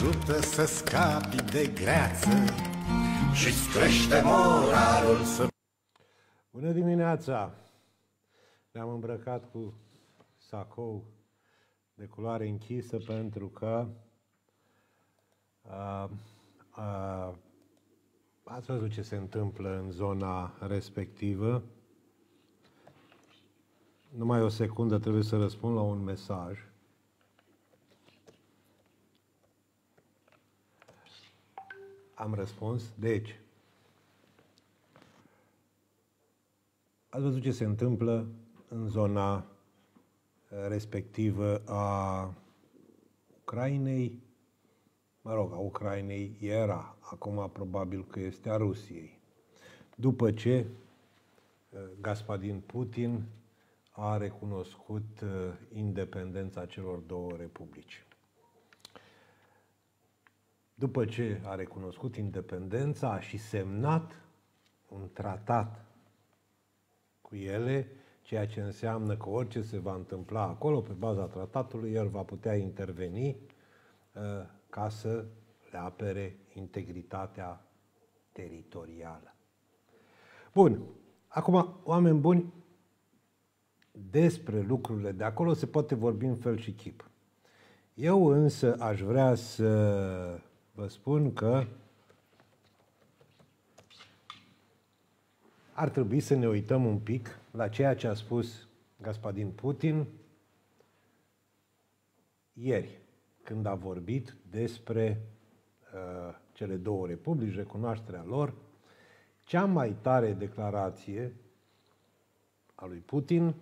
ajută să scapi de greață și-ți crește moralul să... Bună dimineața! Ne-am îmbrăcat cu sacou de culoare închisă pentru că a, a, ați văzut ce se întâmplă în zona respectivă. Numai o secundă trebuie să răspund la un mesaj. Am răspuns. Deci, ați văzut ce se întâmplă în zona uh, respectivă a Ucrainei, mă rog, a Ucrainei era, acum probabil că este a Rusiei. După ce uh, Gaspadin Putin a recunoscut uh, independența celor două republici. După ce a recunoscut independența, a și semnat un tratat cu ele, ceea ce înseamnă că orice se va întâmpla acolo, pe baza tratatului, el va putea interveni uh, ca să le apere integritatea teritorială. Bun. Acum, oameni buni, despre lucrurile de acolo se poate vorbi în fel și chip. Eu însă aș vrea să vă spun că ar trebui să ne uităm un pic la ceea ce a spus Gaspadin Putin ieri, când a vorbit despre uh, cele două republici, recunoașterea lor, cea mai tare declarație a lui Putin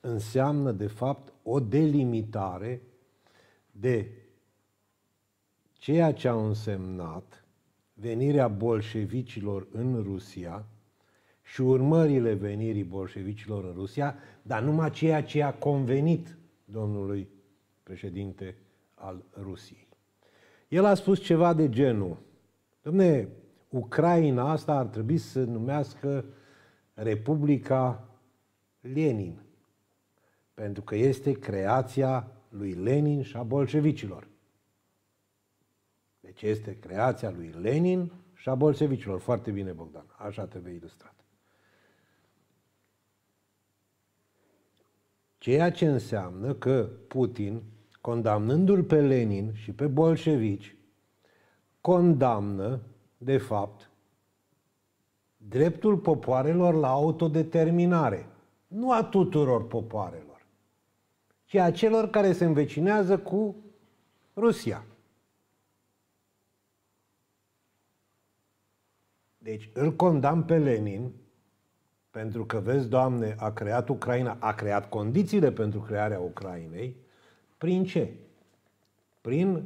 înseamnă, de fapt, o delimitare de ceea ce a însemnat venirea bolșevicilor în Rusia și urmările venirii bolșevicilor în Rusia, dar numai ceea ce a convenit domnului președinte al Rusiei. El a spus ceva de genul, domne, Ucraina asta ar trebui să numească Republica Lenin, pentru că este creația lui Lenin și a bolșevicilor. Deci este creația lui Lenin și a bolșevicilor. Foarte bine, Bogdan. Așa trebuie ilustrat. Ceea ce înseamnă că Putin, condamnându-l pe Lenin și pe bolșevici, condamnă, de fapt, dreptul popoarelor la autodeterminare. Nu a tuturor popoarelor, ci a celor care se învecinează cu Rusia. Deci îl condamn pe Lenin pentru că, vezi, Doamne, a creat Ucraina, a creat condițiile pentru crearea Ucrainei. Prin ce? Prin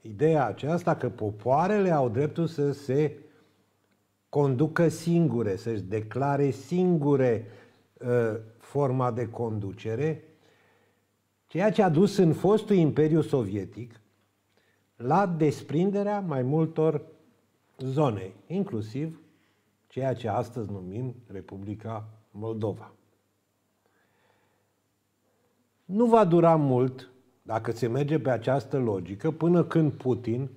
ideea aceasta că popoarele au dreptul să se conducă singure, să-și declare singure uh, forma de conducere, ceea ce a dus în fostul Imperiu Sovietic la desprinderea mai multor zone, inclusiv ceea ce astăzi numim Republica Moldova. Nu va dura mult, dacă se merge pe această logică, până când Putin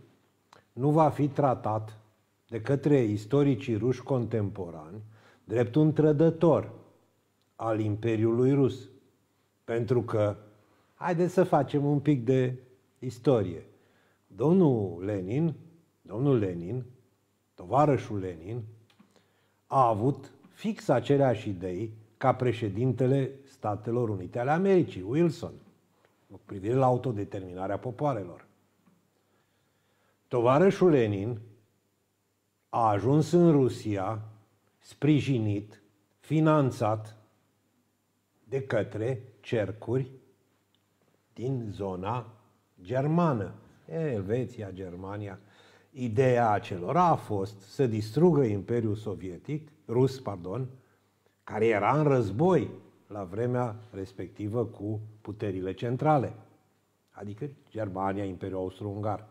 nu va fi tratat de către istoricii ruși contemporani drept un trădător al Imperiului Rus. Pentru că, haideți să facem un pic de istorie. Domnul Lenin, domnul Lenin, tovarășul Lenin, a avut fix aceleași idei ca președintele Statelor Unite ale Americii, Wilson, cu privire la autodeterminarea popoarelor. Tovarășul Lenin a ajuns în Rusia sprijinit, finanțat de către cercuri din zona germană, Elveția, Germania, Ideea acelora a fost să distrugă Imperiul Sovietic, rus, pardon, care era în război la vremea respectivă cu puterile centrale, adică Germania, Imperiul Austro-Ungar.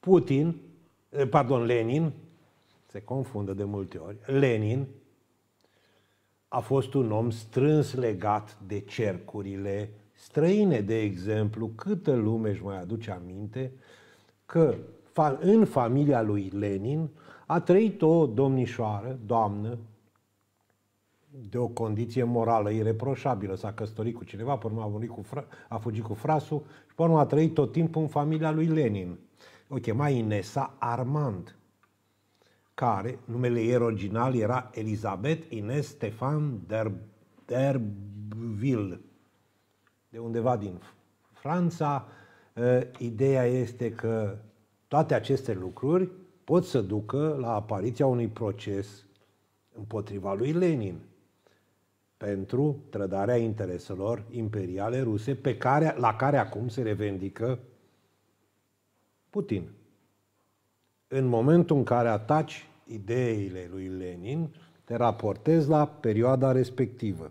Putin, eh, pardon, Lenin, se confundă de multe ori, Lenin a fost un om strâns legat de cercurile străine, de exemplu, câtă lume își mai aduce aminte că în familia lui Lenin a trăit o domnișoară, doamnă, de o condiție morală ireproșabilă. S-a căsătorit cu cineva, pe urmă a, cu fra- a fugit cu frasul și pe urmă a trăit tot timpul în familia lui Lenin. O chema Inesa Armand, care, numele ei original era Elizabeth Ines Stefan der, Derville, de undeva din Franța. Ideea este că toate aceste lucruri pot să ducă la apariția unui proces împotriva lui Lenin pentru trădarea intereselor imperiale ruse pe care, la care acum se revendică Putin. În momentul în care ataci ideile lui Lenin, te raportezi la perioada respectivă.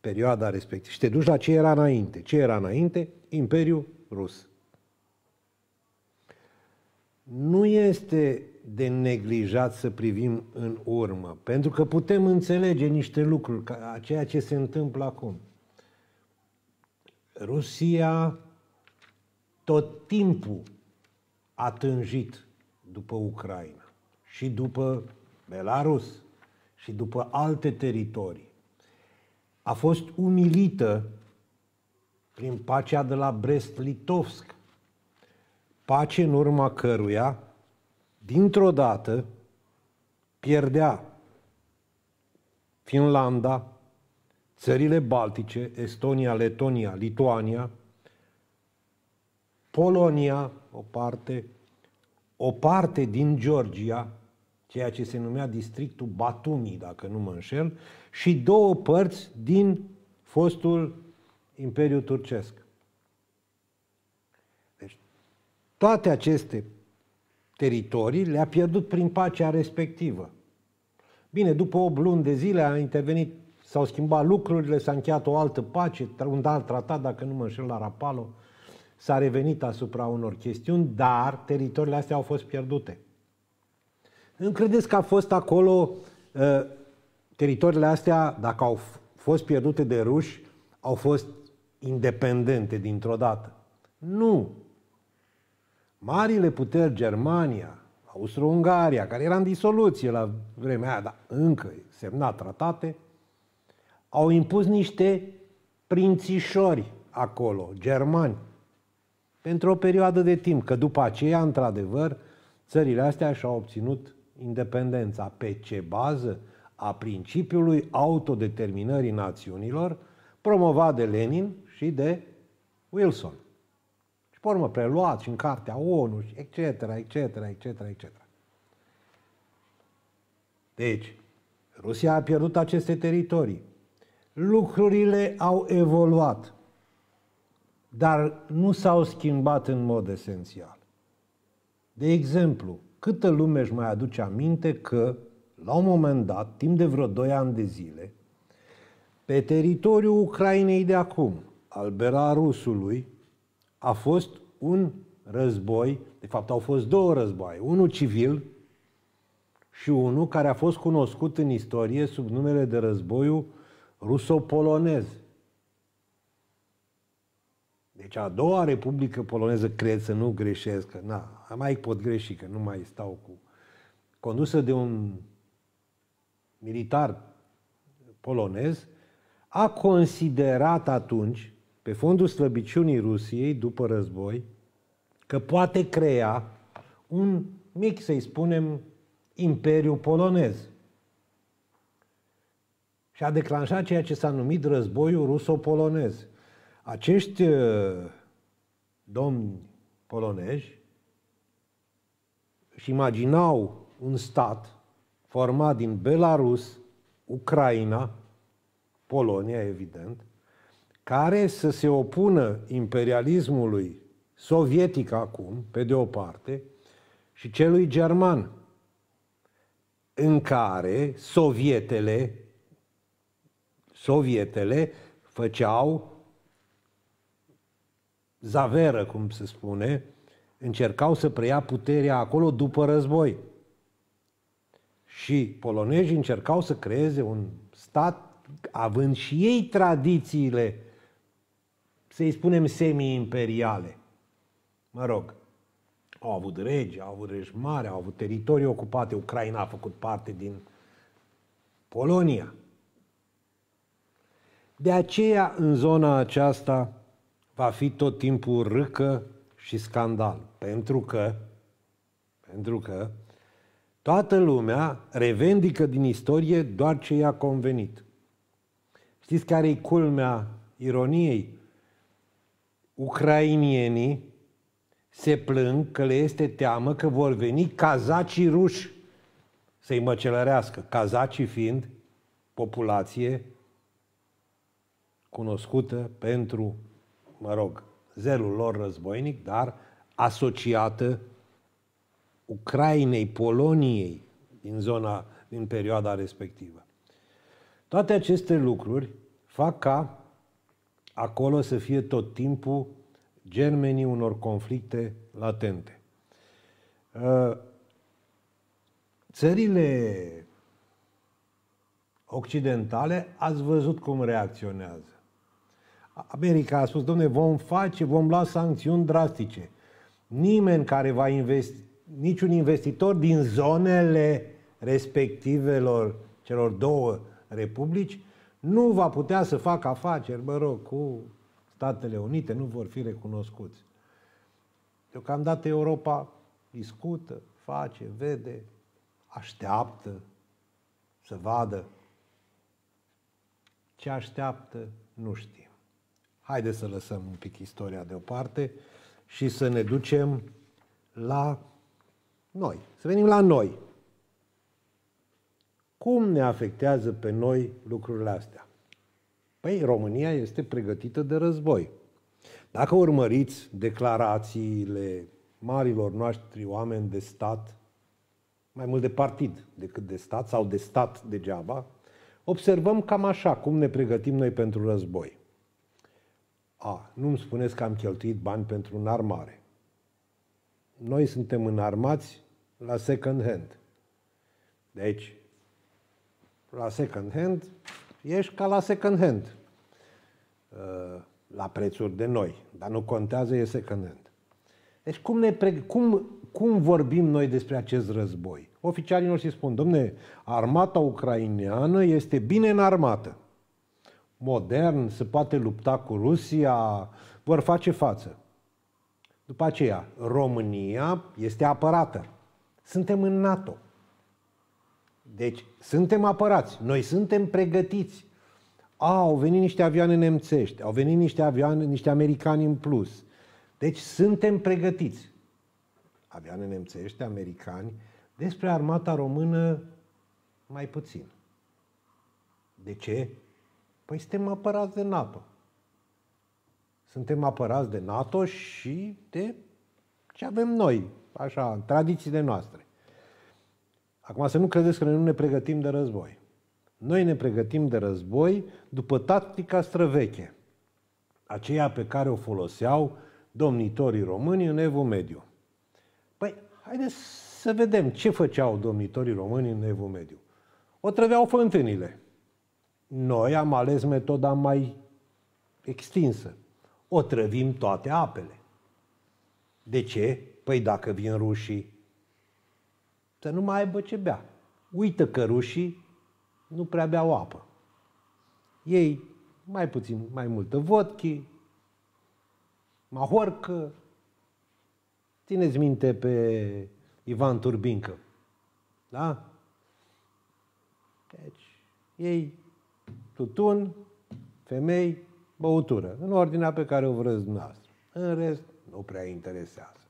Perioada respectivă. Și te duci la ce era înainte. Ce era înainte? Imperiul Rus. Nu este de neglijat să privim în urmă, pentru că putem înțelege niște lucruri, ca ceea ce se întâmplă acum. Rusia tot timpul a tânjit după Ucraina și după Belarus și după alte teritorii. A fost umilită prin pacea de la Brest-Litovsk, pace în urma căruia dintr-o dată pierdea Finlanda, țările Baltice, Estonia, Letonia, Lituania, Polonia, o parte, o parte din Georgia, ceea ce se numea districtul Batumi, dacă nu mă înșel, și două părți din fostul Imperiu Turcesc. Deci, toate aceste teritorii le-a pierdut prin pacea respectivă. Bine, după 8 luni de zile a intervenit, s-au schimbat lucrurile, s-a încheiat o altă pace, un alt tratat, dacă nu mă înșel, la Rapalo, s-a revenit asupra unor chestiuni, dar teritoriile astea au fost pierdute. Nu credeți că a fost acolo, ă, teritoriile astea, dacă au fost pierdute de ruși, au fost independente dintr-o dată? Nu. Marile puteri, Germania, Austro-Ungaria, care era în disoluție la vremea aia, dar încă semna tratate, au impus niște prințișori acolo, germani, pentru o perioadă de timp, că după aceea, într-adevăr, țările astea și-au obținut independența. Pe ce bază? A principiului autodeterminării națiunilor, promovat de Lenin și de Wilson. Și pe urmă preluat și în cartea ONU, etc., etc., etc., etc. Deci, Rusia a pierdut aceste teritorii. Lucrurile au evoluat, dar nu s-au schimbat în mod esențial. De exemplu, câtă lume își mai aduce aminte că, la un moment dat, timp de vreo 2 ani de zile, pe teritoriul Ucrainei de acum, al Belarusului, a fost un război, de fapt au fost două războaie, unul civil și unul care a fost cunoscut în istorie sub numele de războiul ruso-polonez. Deci a doua Republică Poloneză, cred să nu greșesc, că na, mai pot greși, că nu mai stau cu... Condusă de un militar polonez, a considerat atunci pe fondul slăbiciunii Rusiei după război că poate crea un mic, să-i spunem, imperiu polonez. Și a declanșat ceea ce s-a numit războiul ruso-polonez. Acești uh, domni polonezi își imaginau un stat format din Belarus, Ucraina, Polonia, evident, care să se opună imperialismului sovietic acum, pe de o parte, și celui german, în care sovietele, sovietele făceau zaveră, cum se spune, încercau să preia puterea acolo după război. Și polonezii încercau să creeze un stat având și ei tradițiile să-i spunem semi-imperiale. Mă rog, au avut regi, au avut regi mari, au avut teritorii ocupate. Ucraina a făcut parte din Polonia. De aceea, în zona aceasta, va fi tot timpul râcă și scandal. Pentru că, pentru că toată lumea revendică din istorie doar ce i-a convenit. Știți care e culmea ironiei? Ucrainienii se plâng că le este teamă că vor veni cazacii ruși să-i măcelărească. Cazacii fiind populație cunoscută pentru, mă rog, zelul lor războinic, dar asociată Ucrainei, Poloniei din zona, din perioada respectivă. Toate aceste lucruri fac ca acolo să fie tot timpul germenii unor conflicte latente. Uh, țările occidentale ați văzut cum reacționează. America a spus, domne, vom face, vom lua sancțiuni drastice. Nimeni care va investi, niciun investitor din zonele respectivelor celor două republici nu va putea să facă afaceri, mă rog, cu Statele Unite, nu vor fi recunoscuți. Deocamdată Europa discută, face, vede, așteaptă să vadă. Ce așteaptă, nu știm. Haideți să lăsăm un pic istoria deoparte și să ne ducem la noi. Să venim la noi. Cum ne afectează pe noi lucrurile astea? Păi, România este pregătită de război. Dacă urmăriți declarațiile marilor noștri oameni de stat, mai mult de partid decât de stat sau de stat degeaba, observăm cam așa cum ne pregătim noi pentru război. A, nu-mi spuneți că am cheltuit bani pentru un armare. Noi suntem înarmați la second hand. Deci, la second hand, ești ca la second hand. Uh, la prețuri de noi, dar nu contează, e second hand. Deci cum, ne pre- cum, cum vorbim noi despre acest război? Oficialii noștri spun, domne, armata ucraineană este bine înarmată modern, se poate lupta cu Rusia, vor face față. După aceea, România este apărată. Suntem în NATO. Deci, suntem apărați. Noi suntem pregătiți. A, au venit niște avioane nemțești, au venit niște avioane, niște americani în plus. Deci, suntem pregătiți. Avioane nemțești, americani, despre armata română mai puțin. De ce? Păi suntem apărați de NATO. Suntem apărați de NATO și de ce avem noi, așa, tradițiile noastre. Acum să nu credeți că noi nu ne pregătim de război. Noi ne pregătim de război după tactica străveche, aceea pe care o foloseau domnitorii români în Evul Mediu. Păi, haideți să vedem ce făceau domnitorii români în Evul Mediu. O trăveau fântânile. Noi am ales metoda mai extinsă. O trăvim toate apele. De ce? Păi dacă vin rușii, să nu mai aibă ce bea. Uită că rușii nu prea beau apă. Ei mai puțin, mai multă vodki, mahorcă. Țineți minte pe Ivan Turbincă. Da? Deci, ei tutun, femei, băutură, în ordinea pe care o vreți dumneavoastră. În rest, nu prea interesează.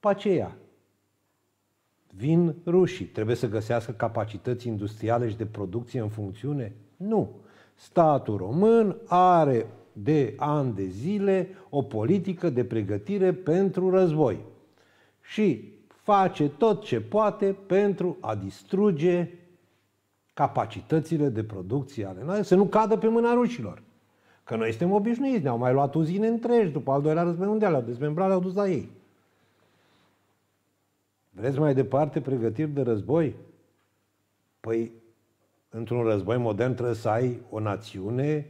Pe aceea, vin rușii. Trebuie să găsească capacități industriale și de producție în funcțiune? Nu. Statul român are de ani de zile o politică de pregătire pentru război și face tot ce poate pentru a distruge capacitățile de producție ale noastre să nu cadă pe mâna rușilor. Că noi suntem obișnuiți, ne-au mai luat uzine întregi după al doilea război mondial, au dezmembrat, au dus la ei. Vreți mai departe pregătiri de război? Păi, într-un război modern trebuie să ai o națiune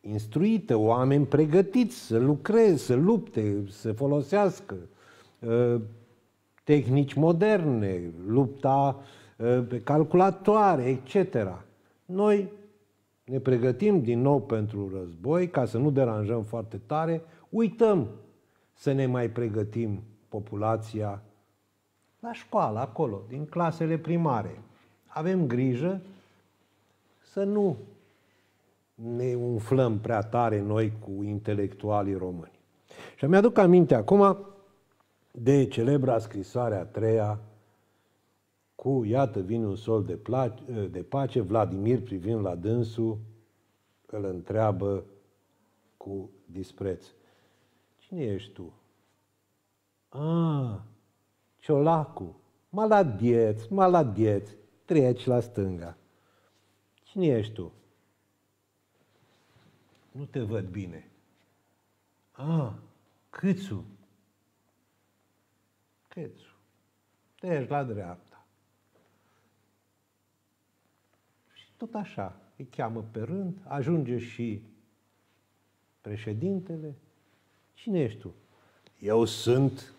instruite, oameni pregătiți să lucreze, să lupte, să folosească uh, tehnici moderne, lupta uh, pe calculatoare, etc. Noi ne pregătim din nou pentru război, ca să nu deranjăm foarte tare, uităm să ne mai pregătim populația la școală, acolo, din clasele primare. Avem grijă să nu ne umflăm prea tare noi cu intelectualii români. Și mi-aduc aminte acum de celebra scrisoare a treia cu, iată, vine un sol de, pla- de pace, Vladimir privind la dânsul, îl întreabă cu dispreț. Cine ești tu? Ah, Ciolacu, maladieț, maladieț, treci la stânga. Cine ești tu? Nu te văd bine. Ah, Câțu. Câțu. Treci la dreapta. Și tot așa, îi cheamă pe rând, ajunge și președintele. Cine ești tu? Eu sunt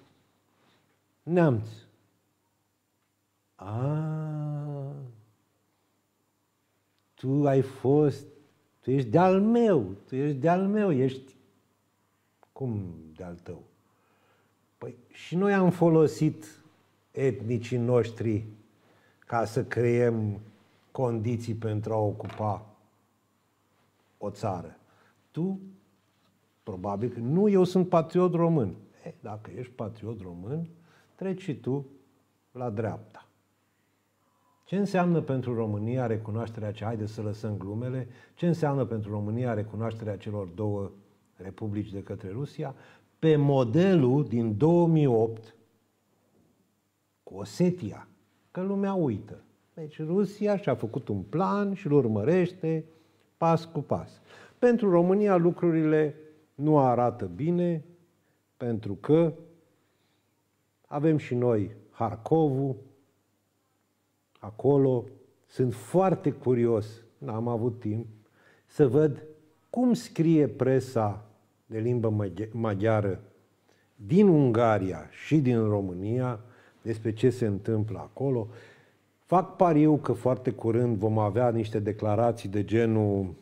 neamț. A, tu ai fost, tu ești de-al meu, tu ești de-al meu, ești cum de-al tău? Păi și noi am folosit etnicii noștri ca să creăm condiții pentru a ocupa o țară. Tu, probabil că nu, eu sunt patriot român. E, dacă ești patriot român, treci și tu la dreapta. Ce înseamnă pentru România recunoașterea ce, haide să lăsăm glumele, ce înseamnă pentru România recunoașterea celor două republici de către Rusia, pe modelul din 2008 cu Osetia, că lumea uită. Deci Rusia și-a făcut un plan și îl urmărește pas cu pas. Pentru România lucrurile nu arată bine, pentru că avem și noi Harkovul, acolo. Sunt foarte curios, n-am avut timp, să văd cum scrie presa de limbă maghiară din Ungaria și din România despre ce se întâmplă acolo. Fac pariu că foarte curând vom avea niște declarații de genul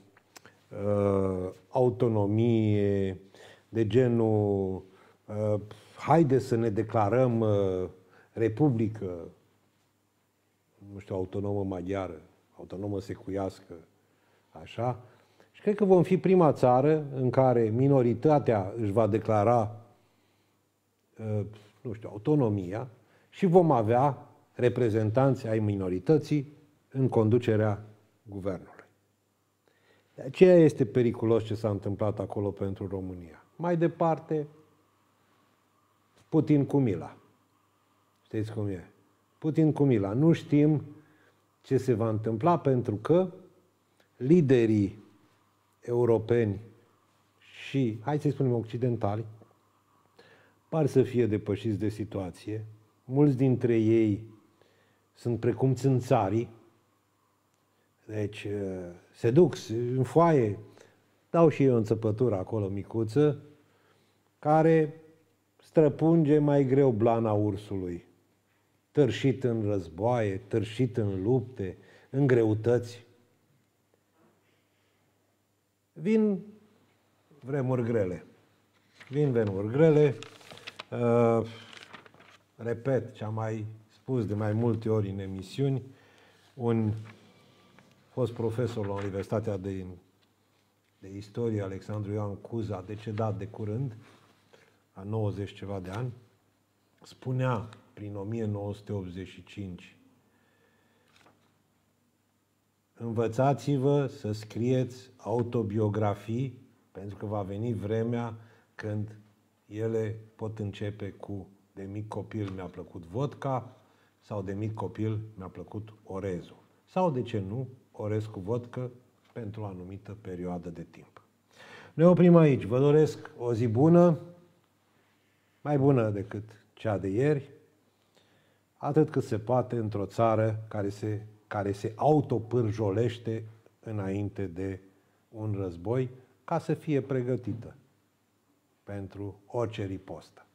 uh, autonomie, de genul uh, haide să ne declarăm uh, republică, nu știu, autonomă maghiară, autonomă secuiască, așa. Și cred că vom fi prima țară în care minoritatea își va declara, uh, nu știu, autonomia și vom avea reprezentanți ai minorității în conducerea guvernului. De aceea este periculos ce s-a întâmplat acolo pentru România. Mai departe, Putin cu mila. Știți cum e? Putin cu mila. Nu știm ce se va întâmpla pentru că liderii europeni și, hai să spunem, occidentali, par să fie depășiți de situație. Mulți dintre ei sunt precum țânțarii, deci uh, se duc în foaie, dau și eu o înțăpătură acolo micuță, care străpunge mai greu blana ursului, târșit în războaie, târșit în lupte, în greutăți. Vin vremuri grele. Vin vremuri grele. Uh, repet ce am mai spus de mai multe ori în emisiuni, un fost profesor la Universitatea de, de Istorie, Alexandru Ioan Cuza, decedat de curând, a 90 ceva de ani, spunea prin 1985 Învățați-vă să scrieți autobiografii, pentru că va veni vremea când ele pot începe cu de mic copil mi-a plăcut vodka sau de mic copil mi-a plăcut orezul. Sau, de ce nu, orez cu vodcă pentru o anumită perioadă de timp. Ne oprim aici. Vă doresc o zi bună, mai bună decât cea de ieri, atât cât se poate într-o țară care se, care se autopârjolește înainte de un război, ca să fie pregătită pentru orice ripostă.